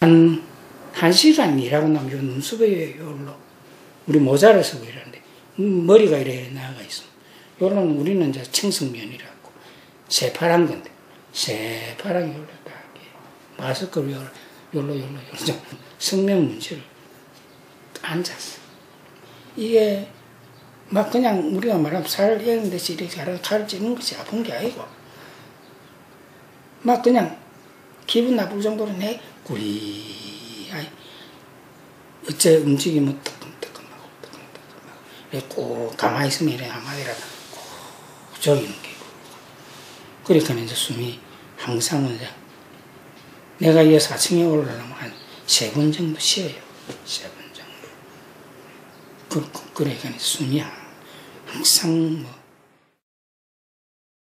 한, 한 시간 일하고 나면 요 눈썹에 요로 우리 모자를 쓰고 일하는데 음, 머리가 이래 나가 있어. 요런 우리는 이제 청성면이라고 새파란 건데 새파란 요로 딱 마스크를 요로 요로 요로 요로 성명 문제를 앉았어. 이게 막 그냥 우리가 말하면 살 예는 듯이 이렇게 칼을 찌는 것이 아픈 게 아니고 막 그냥 기분 나쁠 정도로 내 구리하이 어째 움직이면 뜨끔뜨끔하고 뜨끔뜨끔하고. 이렇게 가만히 있으면 이래 한마디라 꼭 저기는 게. 그러니까 이제 숨이 항상 이제 내가 이 4층에 올라가면 한 세 번 정도 쉬어요. 세 번 정도. 그, 그러니까 숨이 항상 뭐